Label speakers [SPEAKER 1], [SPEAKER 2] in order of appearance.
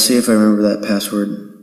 [SPEAKER 1] Let's see if I remember that password.